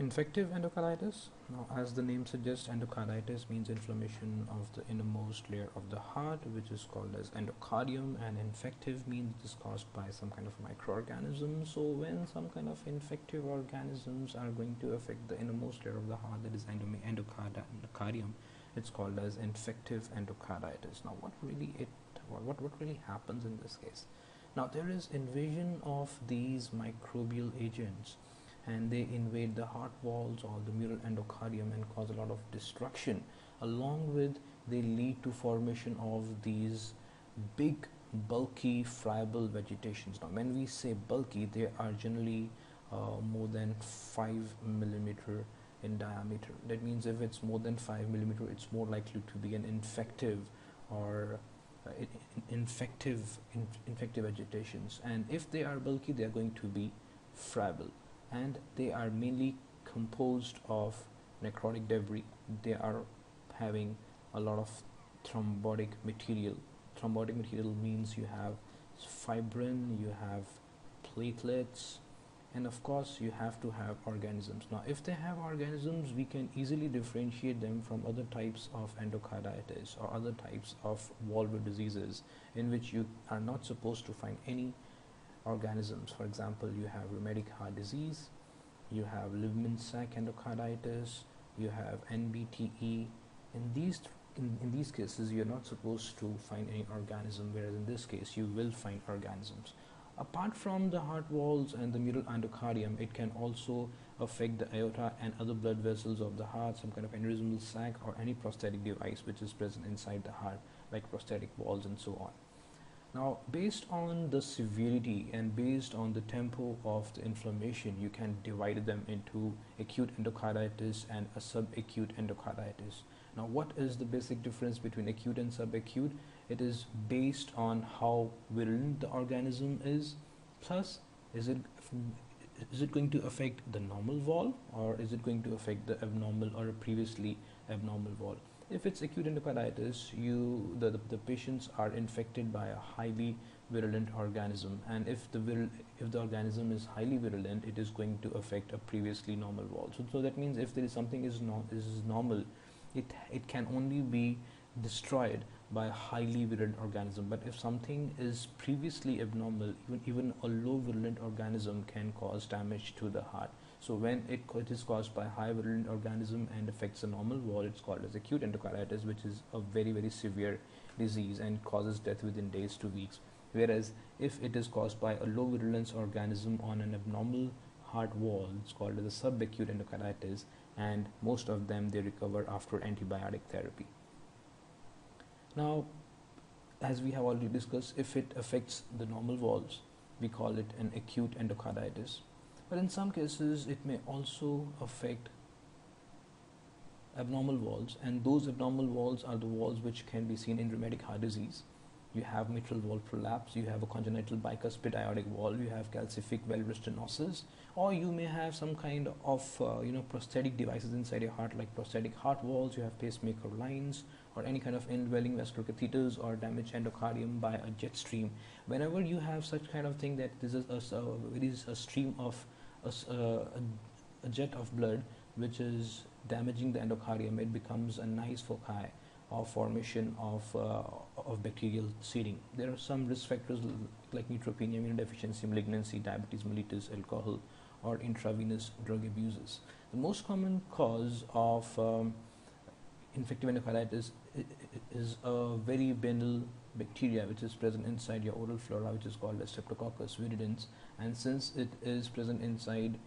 Infective endocarditis. Now, as the name suggests, endocarditis means inflammation of the innermost layer of the heart, which is called as endocardium, and infective means it is caused by some kind of microorganism. So, when some kind of infective organisms are going to affect the innermost layer of the heart, that is endocardium, it's called as infective endocarditis. Now, what really it what what really happens in this case? Now, there is invasion of these microbial agents and they invade the heart walls or the mural endocardium and cause a lot of destruction along with they lead to formation of these big bulky friable vegetations. Now when we say bulky they are generally uh, more than 5 millimeter in diameter. That means if it's more than 5 millimeter it's more likely to be an infective or uh, infective in, infective vegetations. And if they are bulky they are going to be friable and they are mainly composed of necrotic debris. They are having a lot of thrombotic material. Thrombotic material means you have fibrin you have platelets and of course you have to have organisms. Now if they have organisms we can easily differentiate them from other types of endocarditis or other types of valvular diseases in which you are not supposed to find any organisms. For example, you have rheumatic heart disease, you have Libman-Sacks endocarditis, you have NBTE. In these in, in these cases, you're not supposed to find any organism, whereas in this case, you will find organisms. Apart from the heart walls and the mural endocardium, it can also affect the aorta and other blood vessels of the heart, some kind of aneurysmal sac or any prosthetic device which is present inside the heart, like prosthetic valves and so on. Now, based on the severity and based on the tempo of the inflammation, you can divide them into acute endocarditis and a subacute endocarditis. Now, what is the basic difference between acute and subacute? It is based on how virulent the organism is, plus is it is it going to affect the normal wall or is it going to affect the abnormal or previously abnormal wall? If it's acute endocarditis you the, the, the, patients are infected by a highly virulent organism. And if the virul if the organism is highly virulent it is going to affect a previously normal wall. So, so that means if there is something is not is normal it it can only be destroyed by a highly virulent organism. But if something is previously abnormal even even a low virulent organism can cause damage to the heart so when it, it is caused by high virulent organism and affects the normal wall, it's called as acute endocarditis, which is a very very severe disease and causes death within days to weeks. Whereas if it is caused by a low virulence organism on an abnormal heart wall, it's called as a subacute endocarditis, and most of them they recover after antibiotic therapy. Now, as we have already discussed, if it affects the normal walls, we call it an acute endocarditis but in some cases it may also affect abnormal walls and those abnormal walls are the walls which can be seen in rheumatic heart disease. You have mitral valve prolapse you have a congenital bicuspid aortic valve you have calcific valvular stenosis or you may have some kind of uh, you know prosthetic devices inside your heart like prosthetic heart walls you have pacemaker lines or any kind of indwelling vascular catheters or damaged endocardium by a jet stream. Whenever you have such kind of thing that this is a, uh, it is a stream of a, a, a jet of blood which is damaging the endocardium, it becomes a nice foci of formation of, uh, of bacterial seeding. There are some risk factors like neutropenia, immunodeficiency, malignancy, diabetes mellitus, alcohol, or intravenous drug abuses. The most common cause of um, infective endocarditis is a very banal bacteria which is present inside your oral flora which is called as streptococcus viridans and since it is present inside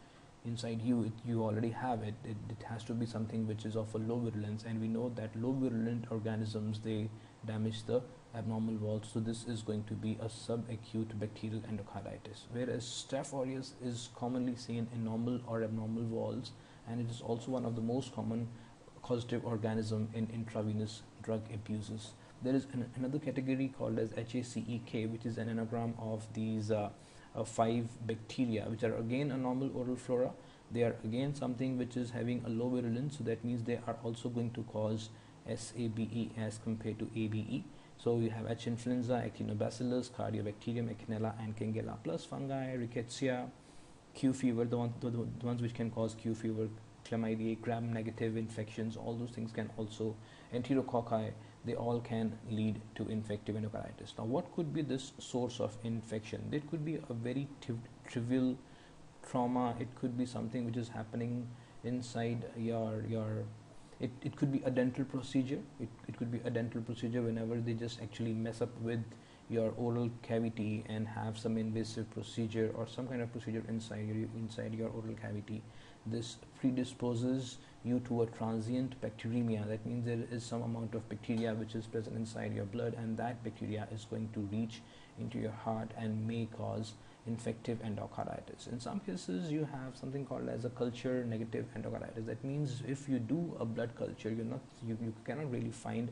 inside you it, you already have it. it it has to be something which is of a low virulence. And we know that low virulent organisms they damage the abnormal walls. So this is going to be a subacute bacterial endocarditis whereas staph aureus is commonly seen in normal or abnormal walls. And it is also one of the most common causative organism in intravenous drug abuses there is an, another category called as HACEK which is an anagram of these uh, uh, five bacteria which are again a normal oral flora they are again something which is having a low virulence so that means they are also going to cause SABE as compared to ABE so you have H. influenza, Actinobacillus, Cardiobacterium, Eikenella and Kingella plus fungi, Rickettsia, Q fever, the, one, the, the ones which can cause Q fever, chlamydia, gram-negative infections, all those things can also, enterococci, they all can lead to infective endocarditis. Now, what could be this source of infection? It could be a very trivial trauma. It could be something which is happening inside your your. It, it could be a dental procedure. It, it could be a dental procedure whenever they just actually mess up with your oral cavity and have some invasive procedure or some kind of procedure inside your inside your oral cavity this predisposes you to a transient bacteremia that means there is some amount of bacteria which is present inside your blood and that bacteria is going to reach into your heart and may cause infective endocarditis in some cases you have something called as a culture negative endocarditis that means if you do a blood culture you're not you, you cannot really find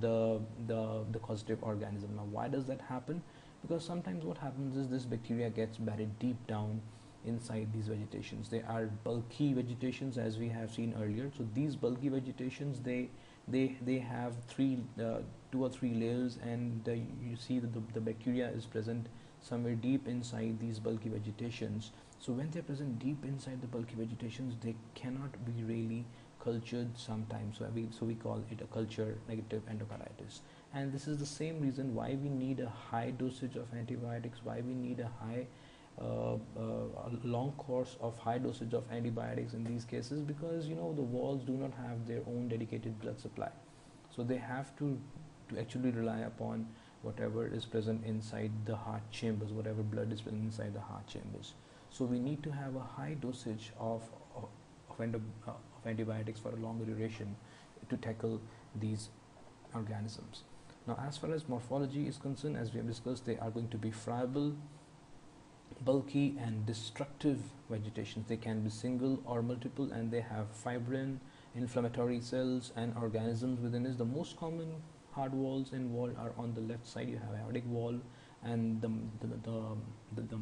the, the, the causative organism. Now, why does that happen? Because sometimes what happens is this bacteria gets buried deep down inside these vegetations. They are bulky vegetations as we have seen earlier. So these bulky vegetations, they they they have three, uh, two or three layers, and uh, you see that the, the bacteria is present somewhere deep inside these bulky vegetations. So when they're present deep inside the bulky vegetations, they cannot be really cultured sometimes so we, so we call it a culture negative endocarditis and this is the same reason why we need a high dosage of antibiotics why we need a high a long course of high dosage of antibiotics in these cases because you know the walls do not have their own dedicated blood supply so they have to to actually rely upon whatever is present inside the heart chambers whatever blood is present inside the heart chambers so we need to have a high dosage of of, of, uh, of antibiotics for a longer duration to tackle these organisms. Now, as far as morphology is concerned, as we have discussed, they are going to be friable, bulky, and destructive vegetations. They can be single or multiple, and they have fibrin, inflammatory cells, and organisms within it. The most common hard walls in wall are on the left side. You have aortic wall and the, the, the, the,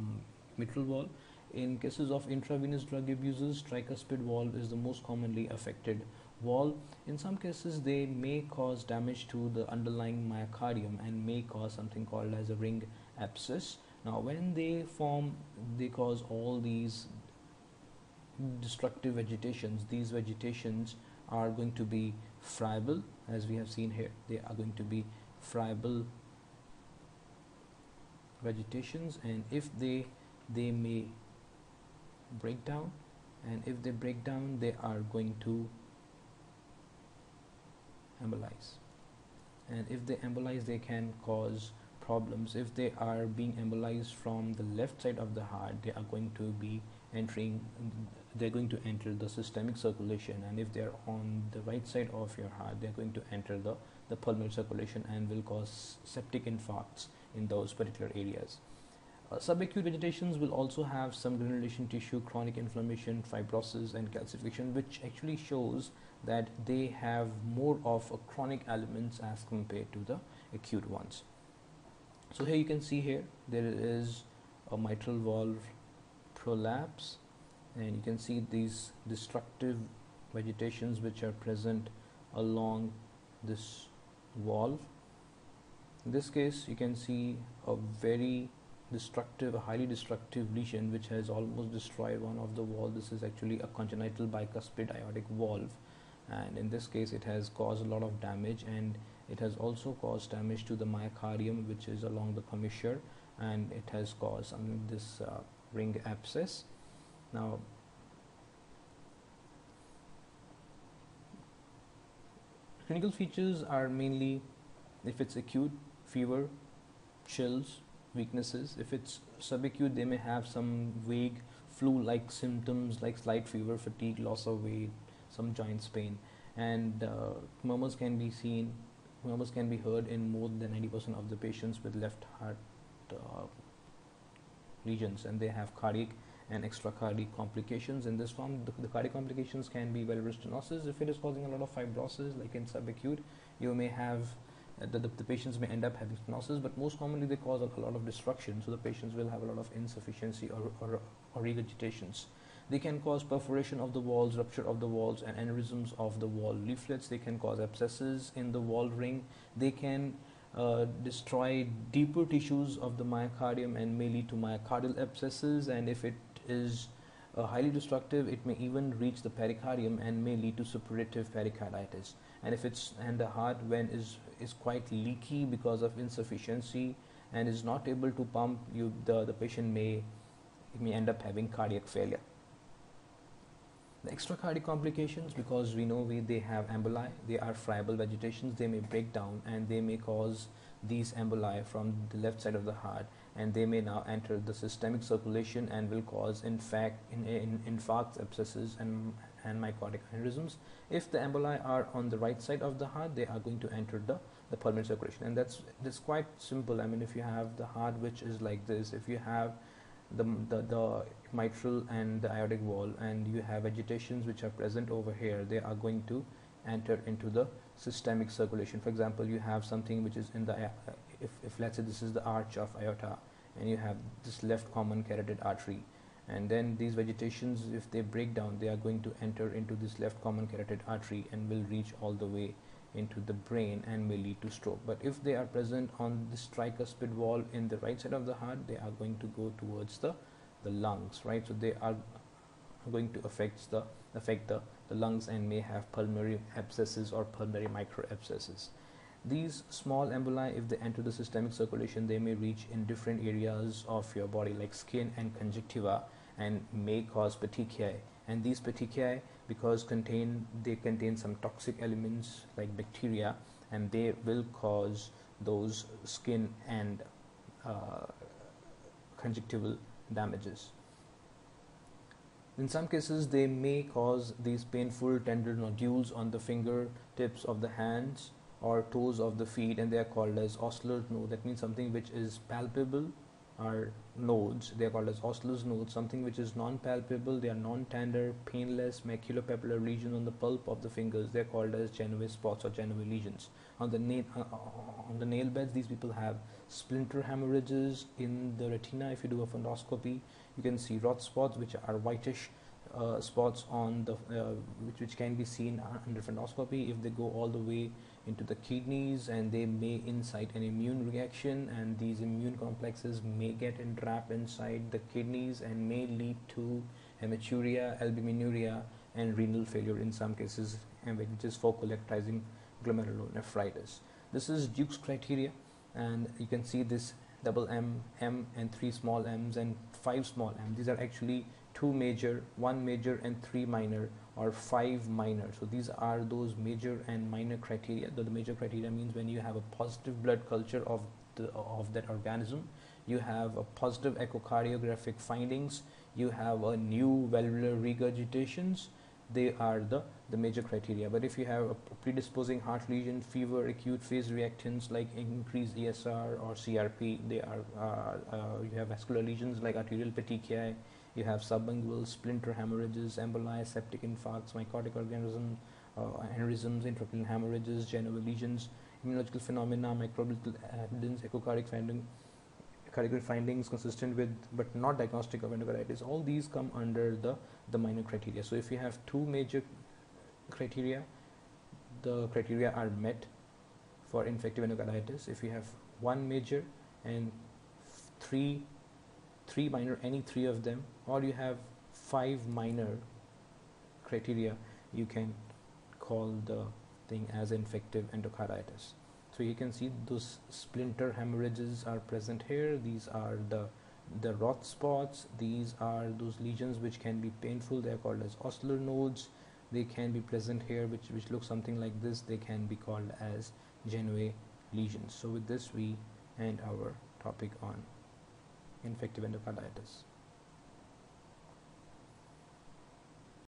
mitral wall in cases of intravenous drug abusers, tricuspid valve is the most commonly affected wall. In some cases, they may cause damage to the underlying myocardium and may cause something called as a ring abscess. Now, when they form, they cause all these destructive vegetations. These vegetations are going to be friable, as we have seen here. They are going to be friable vegetations, and if they they may break down and if they break down they are going to embolize and if they embolize they can cause problems. If they are being embolized from the left side of the heart they are going to be entering they're going to enter the systemic circulation. And if they're on the right side of your heart they're going to enter the the pulmonary circulation and will cause septic infarcts in those particular areas. Uh, subacute vegetations will also have some granulation tissue, chronic inflammation, fibrosis, and calcification, which actually shows that they have more of a chronic elements as compared to the acute ones. So here you can see here there is a mitral valve prolapse, and you can see these destructive vegetations which are present along this valve. In this case, you can see a very destructive, highly destructive lesion which has almost destroyed one of the valves. This is actually a congenital bicuspid aortic valve, and in this case, it has caused a lot of damage and it has also caused damage to the myocardium, which is along the commissure, and it has caused this uh, ring abscess. Now, clinical features are mainly if it's acute fever, chills, weaknesses. If it's subacute, they may have some vague flu-like symptoms like slight fever, fatigue, loss of weight, some joints pain, and uh, murmurs can be seen. Murmurs can be heard in more than 90% of the patients with left heart uh, regions, and they have cardiac and extracardiac complications. In this form, the, the cardiac complications can be valvular stenosis if it is causing a lot of fibrosis, like in subacute. You may have the, the, the, patients may end up having stenosis, but most commonly they cause a, a, lot of destruction, so the patients will have a lot of insufficiency or, or, or regurgitations. They can cause perforation of the walls, rupture of the walls, and aneurysms of the wall leaflets. They can cause abscesses in the wall ring. They can uh, destroy deeper tissues of the myocardium and may lead to myocardial abscesses. And if it is uh, highly destructive it may even reach the pericardium and may lead to suppurative pericarditis and if it's and the heart when is is quite leaky because of insufficiency and is not able to pump you the, the patient may may end up having cardiac failure the extracardiac complications because we know we they have emboli they are friable vegetations. They may break down and they may cause these emboli from the left side of the heart and they may now enter the systemic circulation and will cause in fact in, in infarcts abscesses and and mycotic aneurysms. If the emboli are on the right side of the heart they are going to enter the the pulmonary circulation. And that's that's quite simple. I mean if you have the heart which is like this if you have the, the, the mitral and the aortic wall and you have vegetations which are present over here. They are going to enter into the systemic circulation. For example you have something which is in the if, if let's say this is the arch of aorta and you have this left common carotid artery and then these vegetations if they break down they are going to enter into this left common carotid artery and will reach all the way into the brain and may lead to stroke. But if they are present on this tricuspid wall in the right side of the heart they are going to go towards the the lungs right? So they are going to affect the affect the, the lungs and may have pulmonary abscesses or pulmonary microabscesses. These small emboli if they enter the systemic circulation they may reach in different areas of your body like skin and conjunctiva and may cause petechiae and these petechiae because contain they contain some toxic elements like bacteria and they will cause those skin and uh, conjunctival damages. In some cases they may cause these painful tender nodules on the fingertips of the hands or toes of the feet and they are called as Osler's node that means something which is palpable are nodes. They are called as Osler's nodes something which is non-palpable. They are non-tender painless maculopapular lesions on the pulp of the fingers. They are called as Janeway spots or Janeway lesions. On the nail uh, uh, on the nail beds these people have splinter hemorrhages in the retina. If you do a fundoscopy you can see Roth spots which are whitish uh, spots on the uh, which, which can be seen under fundoscopy if they go all the way into the kidneys and they may incite an immune reaction and these immune complexes may get entrapped inside the kidneys and may lead to hematuria, albuminuria and renal failure in some cases and which is focal-necrotizing glomerulonephritis. This is Duke's criteria and you can see this double M, M and three small m's and five small M's. These are actually two major, one major and three minor or five minor. So these are those major and minor criteria. The, the major criteria means when you have a positive blood culture of the, of that organism, you have a positive echocardiographic findings, you have a new valvular regurgitations, they are the, the major criteria. But if you have a predisposing heart lesion, fever, acute phase reactants like increased ESR or CRP, they are uh, uh, you have vascular lesions like arterial petechiae, you have sublingual splinter hemorrhages, emboli, septic infarcts, mycotic aneurysm, uh, aneurysms, intracranial hemorrhages, Janeway lesions, immunological phenomena, microbial evidence, echocardiac finding, cardiac findings consistent with but not diagnostic of endocarditis. All these come under the, the minor criteria. So if you have two major criteria, the criteria are met for infective endocarditis. If you have one major and three three minor any three of them or you have five minor criteria you can call the thing as infective endocarditis. So you can see those splinter hemorrhages are present here. These are the the Roth spots. These are those lesions which can be painful. They are called as Osler nodes. They can be present here which which look something like this. They can be called as Janeway lesions. So with this we end our topic on infective endocarditis